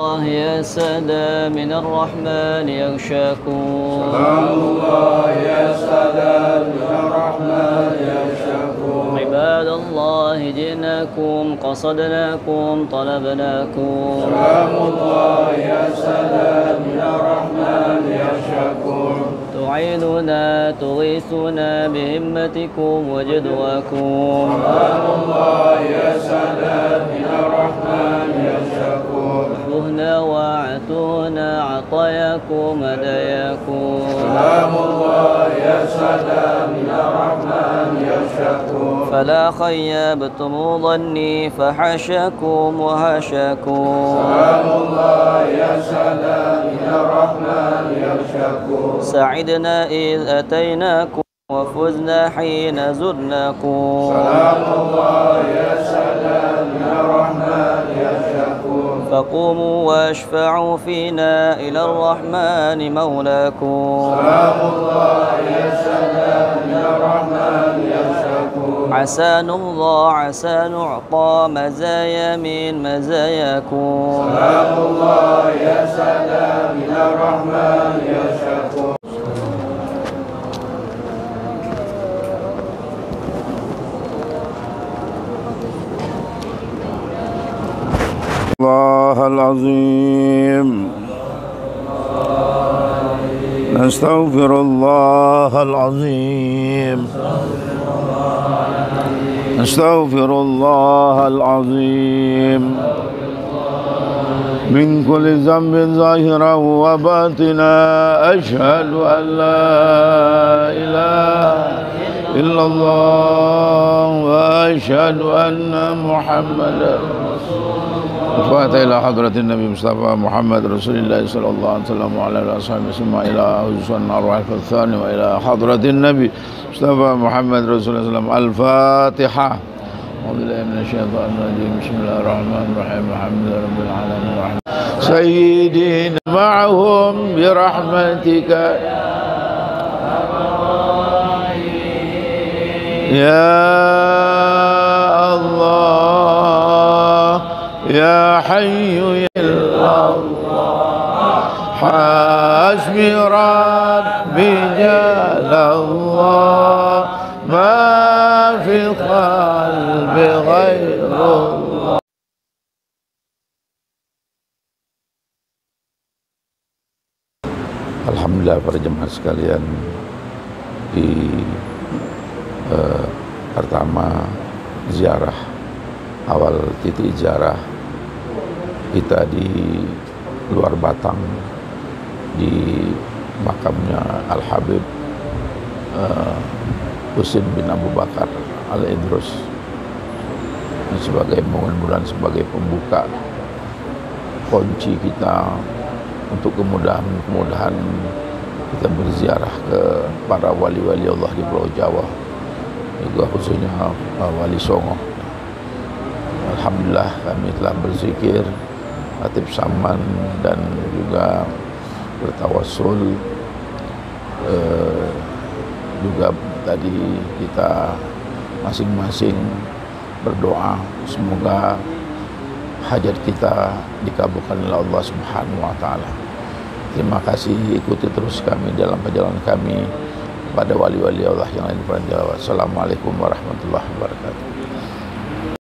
الله يا سادة من الرحمن يغشاكم. سلام الله يا سلام من الرحمن يغشاكم. عباد الله جئناكم قصدناكم طلبناكم. سلام الله يا سلام من الرحمن يغشاكم. تعيننا تغيثنا بهمتكم وجدواكم. سلام الله يا سلام من الرحمن يغشاكم. عطاياكم هداياكم. سلام الله يا سلام من الرحمن يغشاكم فلا خيابتم ظني فحاشاكم وهاشاكم سلام الله يا سلام من الرحمن يغشاكم سعدنا إذ أتيناكم وفزنا حين زرناكم. سلام الله يا سلام من الرحمن يغشاكم فقوموا واشفعوا فينا إلى الرحمن مولاكم. سلام الله يا سلام من الرحمن يغشاكم عسى نرضى عسى نعطى مزايا من مزاياكم. سلام الله يا سلام من الرحمن يغشاكم الله العظيم. نستغفر الله العظيم. نستغفر الله العظيم. من كل ذنب ظاهرا وباطنا أشهد أن لا إله إلا الله وأشهد أن محمدا الفاتحة إلى حضرة النبي مصطفى محمد رسول الله صلى الله عليه وسلم وعلى وصحبه ثم إلى حسن أرواح الثاني وإلى حضرة النبي مصطفى محمد رسول الله صلى الله عليه وسلم. الفاتحة. أعوذ بالله من الشيطان الرجيم. بسم الله الرحمن الرحيم. الحمد لله رب العالمين. الرحمن سيدنا معهم برحمتك. يا يا حي يا الله حسبي ربي جل الله ما في قلبي غير الله Alhamdulillah para jemaah sekalian di eh, pertama ziarah awal titik ziarah kita di luar Batang di makamnya Al Habib Husin bin Abu Bakar Al Idrus sebagai mudah-mudahan sebagai pembuka kunci kita untuk kemudahan-kemudahan kita berziarah ke para wali-wali Allah di Pulau Jawa juga khususnya uh, Wali Songo. Alhamdulillah kami telah berzikir Hatib Saman dan juga bertawassul uh, juga tadi kita masing-masing berdoa semoga hajat kita dikabulkan oleh Allah Subhanahu wa taala. Terima kasih ikuti terus kami dalam perjalanan kami pada wali-wali Allah yang lain. Assalamualaikum warahmatullahi wabarakatuh.